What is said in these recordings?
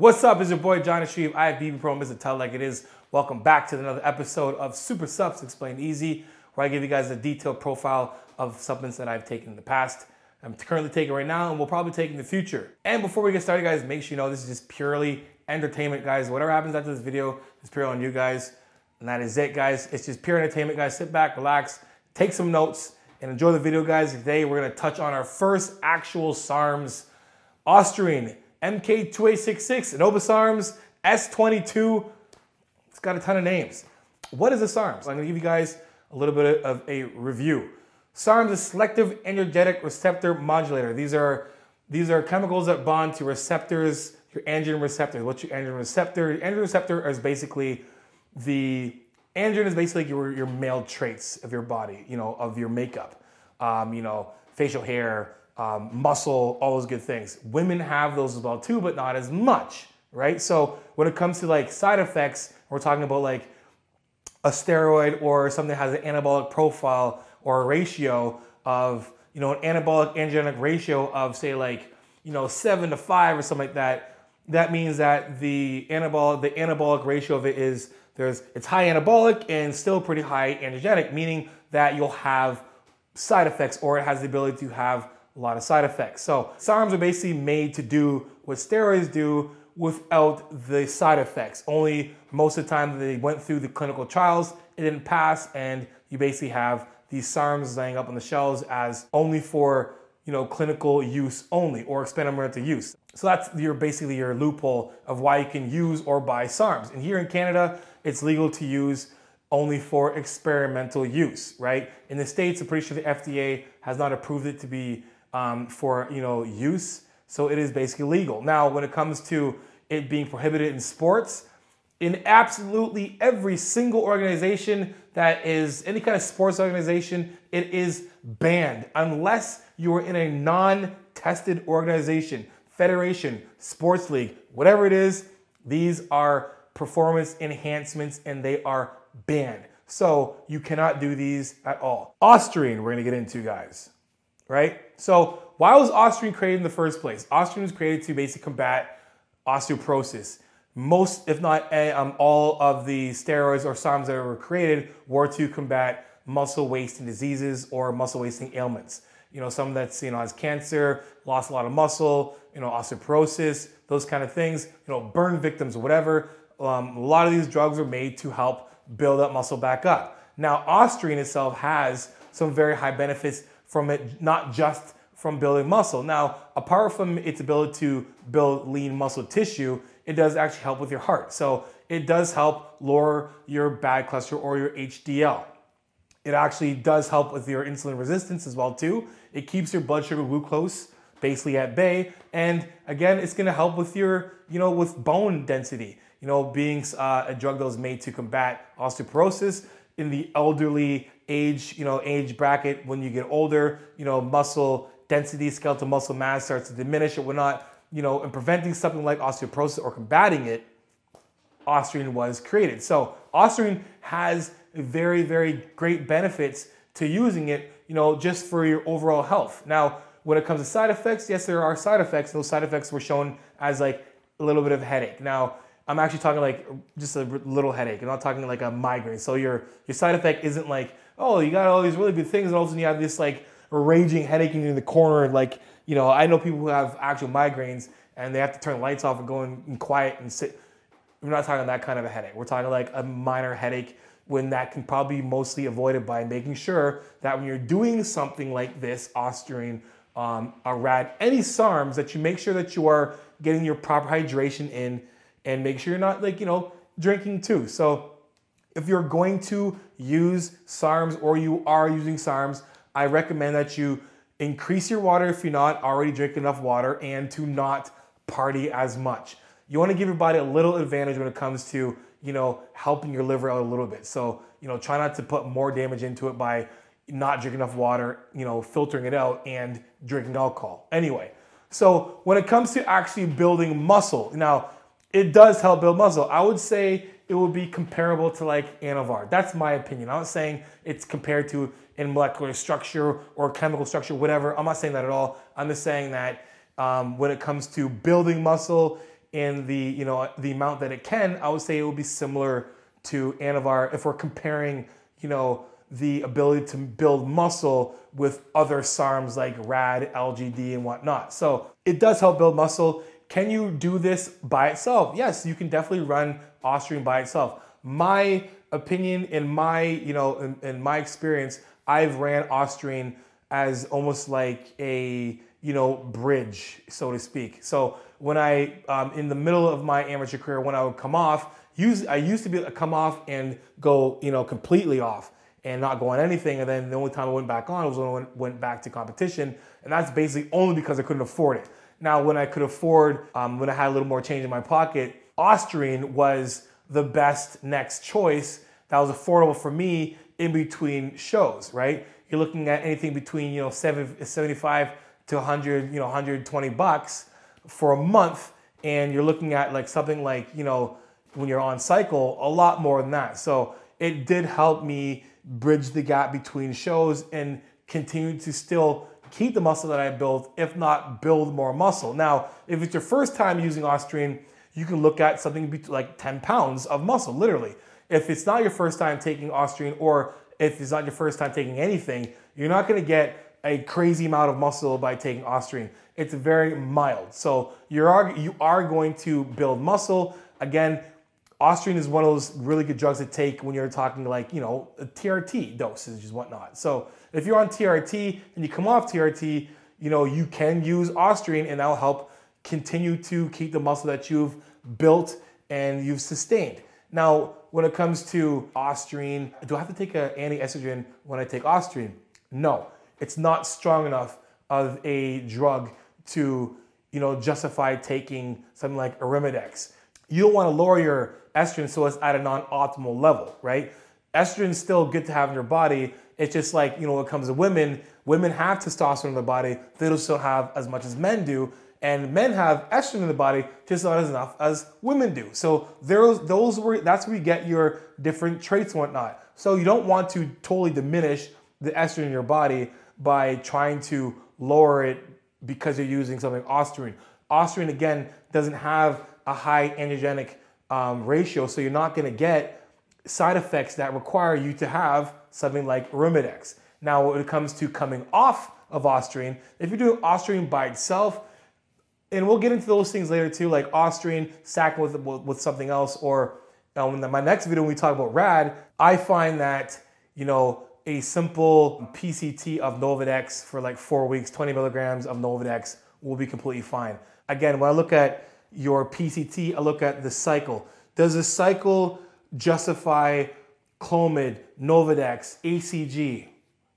What's up? It's your boy John Shreve. I have BB Pro Mr. Tell Like It Is. Welcome back to another episode of Super Subs Explained Easy, where I give you guys a detailed profile of supplements that I've taken in the past. I'm currently taking right now and we'll probably take in the future. And before we get started, guys, make sure you know this is just purely entertainment, guys. Whatever happens after this video is pure on you guys. And that is it, guys. It's just pure entertainment, guys. Sit back, relax, take some notes, and enjoy the video, guys. Today, we're gonna touch on our first actual SARMs, Ostarine MK2866, Enobosarms S22. It's got a ton of names. What is a SARMs? I'm gonna give you guys a little bit of a review. SARMs is selective androgen receptor modulator. These are these are chemicals that bond to receptors, your androgen receptors. What's your androgen receptor? Androgen receptor is basically the androgen is basically your, your male traits of your body, you know, of your makeup, um, you know, facial hair, um, muscle, all those good things. Women have those as well too, but not as much, right? So when it comes to like side effects, we're talking about like a steroid or something that has an anabolic profile or a ratio of, you know, an anabolic androgenic ratio of say like, you know, seven to five or something like that. That means that the anabolic, the anabolic ratio of it is there's it's high anabolic and still pretty high androgenic, meaning that you'll have side effects or it has the ability to have a lot of side effects. So SARMs are basically made to do what steroids do without the side effects. Only most of the time they went through the clinical trials, it didn't pass, and you basically have these SARMs laying up on the shelves as only for you know clinical use only or experimental use. So that's your basically your loophole of why you can use or buy SARMs. And here in Canada, it's legal to use only for experimental use, right? In the States, I'm pretty sure the FDA has not approved it to be um, for you know use, so it is basically legal. Now, when it comes to it being prohibited in sports, in absolutely every single organization that is any kind of sports organization, it is banned unless you are in a non-tested organization, federation, sports league, whatever it is. These are performance enhancements and they are banned. So you cannot do these at all. Ostarine, we're gonna get into, guys right? So why was Ostarine created in the first place? Ostarine was created to basically combat osteoporosis. Most, if not eh, um, all of the steroids or SARMs that were created were to combat muscle wasting diseases or muscle wasting ailments. You know, some that's, you know, has cancer, lost a lot of muscle, you know, osteoporosis, those kind of things, you know, burn victims, whatever. Um, a lot of these drugs are made to help build up muscle back up. Now, Ostarine itself has some very high benefits from it, not just from building muscle. Now, apart from its ability to build lean muscle tissue, it does actually help with your heart. So it does help lower your bad cholesterol or your HDL. It actually does help with your insulin resistance as well too. It keeps your blood sugar glucose basically at bay. And again, it's gonna help with your, you know, with bone density. You know, being uh, a drug that was made to combat osteoporosis in the elderly age, you know, age bracket, when you get older, you know, muscle density, skeletal muscle mass starts to diminish and whatnot, you know, and preventing something like osteoporosis or combating it, Ostarine was created. So Ostarine has very, very great benefits to using it, you know, just for your overall health. Now, when it comes to side effects, yes, there are side effects. Those side effects were shown as like a little bit of headache. Now, I'm actually talking like just a little headache. I'm not talking like a migraine. So your your side effect isn't like oh, you got all these really good things, and all of a sudden you have this like raging headache in the corner. Like, you know, I know people who have actual migraines and they have to turn the lights off and go in, quiet and sit. We're not talking that kind of a headache. We're talking like a minor headache when that can probably be mostly avoided by making sure that when you're doing something like this, Ostarine, um, rad, any SARMs, that you make sure that you are getting your proper hydration in and make sure you're not like, you know, drinking too. So if you're going to use SARMs or you are using SARMs, I recommend that you increase your water if you're not already drinking enough water and to not party as much. You want to give your body a little advantage when it comes to, you know, helping your liver out a little bit. So, you know, try not to put more damage into it by not drinking enough water, you know, filtering it out and drinking alcohol. Anyway, so when it comes to actually building muscle, now it does help build muscle. I would say it would be comparable to like Anavar. That's my opinion. I'm not saying it's compared to in molecular structure or chemical structure, whatever. I'm not saying that at all. I'm just saying that um, when it comes to building muscle, in the, you know, the amount that it can, I would say it would be similar to Anavar if we're comparing, you know, the ability to build muscle with other SARMs like RAD, LGD, and whatnot. So it does help build muscle. Can you do this by itself? Yes, you can definitely run Ostarine by itself. My opinion, in my, you know, in, in my experience, I've ran Ostarine as almost like a, you know, bridge, so to speak. So when I, um, in the middle of my amateur career, when I would come off, use, I used to be able to come off and go, you know, completely off and not go on anything. And then the only time I went back on was when I went, went back to competition. And that's basically only because I couldn't afford it. Now, when I could afford, um, when I had a little more change in my pocket, Ostarine was the best next choice that was affordable for me in between shows, right? You're looking at anything between, you know, 75 to 100, you know, 120 bucks for a month. And you're looking at like something like, you know, when you're on cycle, a lot more than that. So it did help me bridge the gap between shows and continue to still keep the muscle that I built, if not build more muscle. Now, if it's your first time using Ostarine, you can look at something like 10 pounds of muscle, literally. If it's not your first time taking Ostarine, or if it's not your first time taking anything, you're not gonna get a crazy amount of muscle by taking Ostarine. It's very mild. So you are, you are going to build muscle. Again, Ostarine is one of those really good drugs to take when you're talking like, you know, TRT dosage and whatnot. So if you're on TRT and you come off TRT, you know, you can use Ostarine and that'll help continue to keep the muscle that you've built and you've sustained. Now, when it comes to Ostarine, do I have to take an anti-estrogen when I take Ostarine? No, it's not strong enough of a drug to, you know, justify taking something like Arimidex. You don't want to lower your estrogen so it's at a non-optimal level, right? Estrogen's still good to have in your body. It's just like, you know, when it comes to women, women have testosterone in their body. They don't still have as much as men do. And men have estrogen in the body just not as enough as women do. So there's those were that's where you get your different traits and whatnot. So you don't want to totally diminish the estrogen in your body by trying to lower it because you're using something Ostarine. Ostarine again doesn't have a high androgenic um, ratio, so you're not going to get side effects that require you to have something like Arimidex. Now, when it comes to coming off of Ostarine, if you're doing Ostarine by itself, and we'll get into those things later too, like Ostarine stacking with, with something else, or um, in my next video when we talk about RAD, I find that, you know, a simple PCT of Nolvadex for like four weeks, 20 milligrams of Nolvadex will be completely fine. Again, when I look at your PCT, I look at the cycle. Does the cycle justify Clomid, Nolvadex, HCG?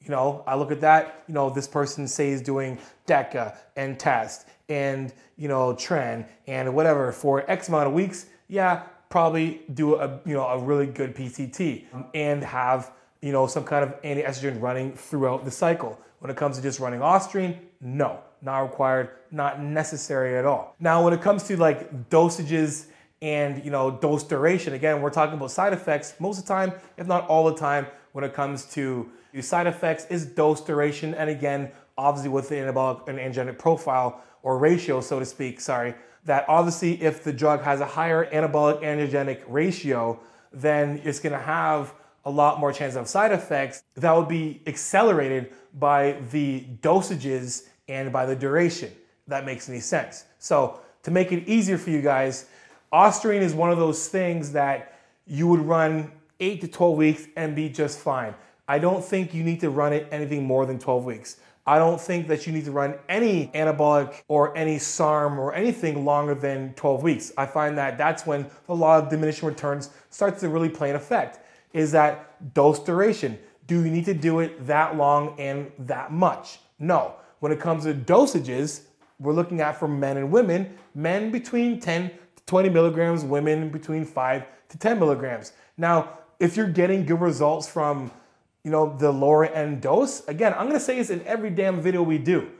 You know, I look at that, you know, this person says doing DECA and test and, you know, Tren and whatever for X amount of weeks. Yeah, probably do a, you know, a really good PCT um, and have, you know, some kind of anti-estrogen running throughout the cycle. When it comes to just running Ostarine, no not required, not necessary at all. Now, when it comes to like dosages and you know dose duration, again, we're talking about side effects most of the time, if not all the time, when it comes to side effects is dose duration, and again, obviously with the anabolic and androgenic profile or ratio, so to speak, sorry, that obviously if the drug has a higher anabolic androgenic ratio, then it's gonna have a lot more chance of side effects that will be accelerated by the dosages and by the duration. that makes any sense. So to make it easier for you guys, Ostarine is one of those things that you would run 8 to 12 weeks and be just fine. I don't think you need to run it anything more than 12 weeks. I don't think that you need to run any anabolic or any SARM or anything longer than 12 weeks. I find that that's when the law of diminishing returns starts to really play an effect. Is that dose duration? Do you need to do it that long and that much? No. When it comes to dosages, we're looking at for men and women, men between 10 to 20 milligrams, women between 5 to 10 milligrams. Now, if you're getting good results from you know the lower end dose, again, I'm gonna say this in every damn video we do.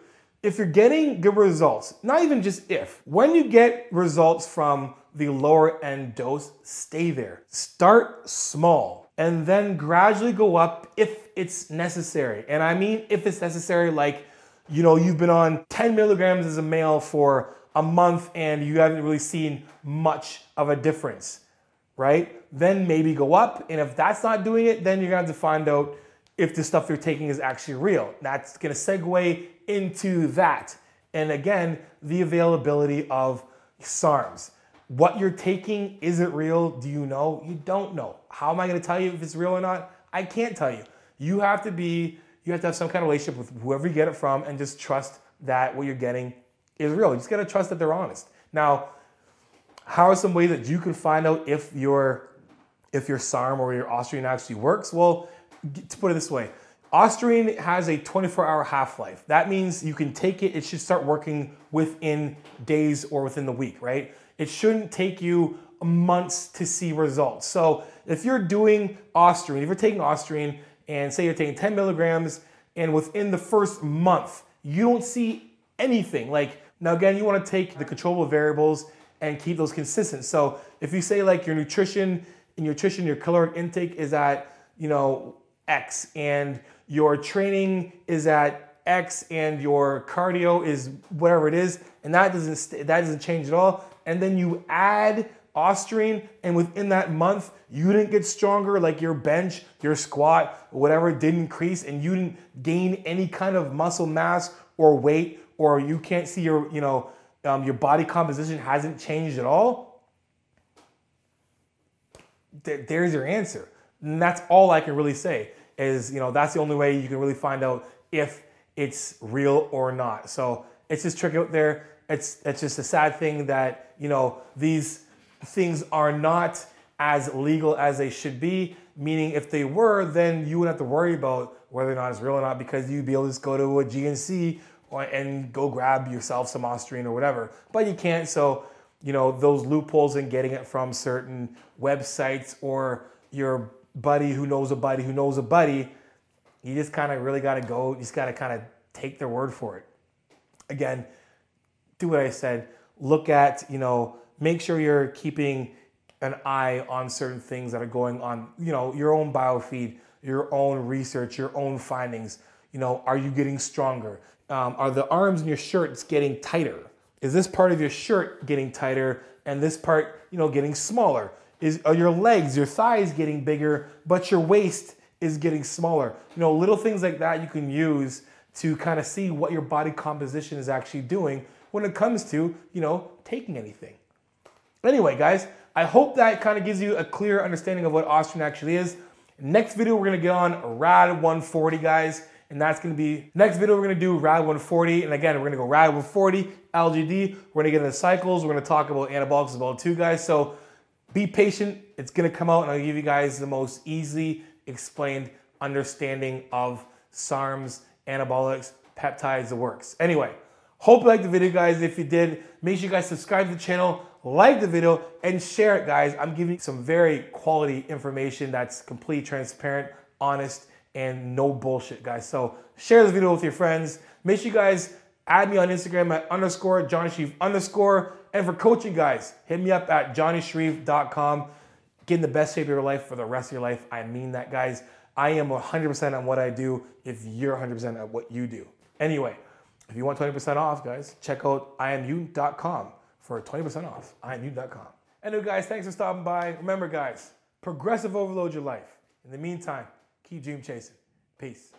If you're getting good results, not even just if, when you get results from the lower end dose, stay there. Start small and then gradually go up if it's necessary. And I mean if it's necessary, like you know, you've been on 10 milligrams as a male for a month and you haven't really seen much of a difference, right? Then maybe go up. And if that's not doing it, then you're gonna have to find out if the stuff you're taking is actually real. That's gonna segue into that. And again, the availability of SARMs. What you're taking, is it real? Do you know? You don't know. How am I gonna tell you if it's real or not? I can't tell you. You have to be, you have to have some kind of relationship with whoever you get it from and just trust that what you're getting is real. You just gotta trust that they're honest. Now, how are some ways that you can find out if your if your SARM or your Ostarine actually works? Well, to put it this way, Ostarine has a 24-hour half-life. That means you can take it; it should start working within days or within the week, right? It shouldn't take you months to see results. So if you're doing Ostarine, if you're taking Ostarine, and say you're taking 10 milligrams, and within the first month you don't see anything, like now again, you want to take the controllable variables and keep those consistent. So if you say like your nutrition, in nutrition, your caloric intake is at, you know, X and your training is at X and your cardio is whatever it is, and that doesn't that doesn't change at all. And then you add Ostarine, and within that month, you didn't get stronger, like your bench, your squat, whatever didn't increase, and you didn't gain any kind of muscle mass or weight or you can't see your, you know, um, your body composition hasn't changed at all, there, there's your answer. And that's all I can really say is, you know, that's the only way you can really find out if it's real or not. So it's just trick out there. It's, it's just a sad thing that, you know, these things are not as legal as they should be. Meaning, if they were, then you wouldn't have to worry about whether or not it's real or not because you'd be able to just go to a GNC and go grab yourself some Ostarine or whatever. But you can't. So, you know, those loopholes in getting it from certain websites or your buddy who knows a buddy who knows a buddy, you just kind of really got to go. You just got to kind of take their word for it. Again, do what I said. Look at, you know, make sure you're keeping an eye on certain things that are going on, you know, your own biofeed, your own research, your own findings. You know, are you getting stronger? um, are the arms in your shirts getting tighter? Is this part of your shirt getting tighter and this part, you know, getting smaller? Is are your legs, your thighs getting bigger, but your waist is getting smaller? You know, little things like that you can use to kind of see what your body composition is actually doing when it comes to, you know, taking anything. Anyway, guys, I hope that kind of gives you a clear understanding of what Ostarine actually is. Next video, we're gonna get on RAD 140, guys and that's gonna be next video. We're gonna do RAD 140, and again, we're gonna go RAD 140, LGD. We're gonna get into cycles. We're gonna talk about anabolics as well too, guys. So be patient. It's gonna come out, and I'll give you guys the most easily explained understanding of SARMs, anabolics, peptides, the works. Anyway, hope you liked the video, guys. If you did, make sure you guys subscribe to the channel, like the video, and share it, guys. I'm giving some very quality information that's completely transparent, honest, and no bullshit, guys. So share this video with your friends. Make sure you guys add me on Instagram at underscore Jonni Shreve underscore. And for coaching, guys, hit me up at jonnishreve.com. Get in the best shape of your life for the rest of your life. I mean that, guys. I am 100% on what I do if you're 100% at what you do. Anyway, if you want 20% off, guys, check out iamu.com for 20% off. iamu.com. Anyway, guys, thanks for stopping by. Remember, guys, progressive overload your life. In the meantime, Keep dream chasing. Peace.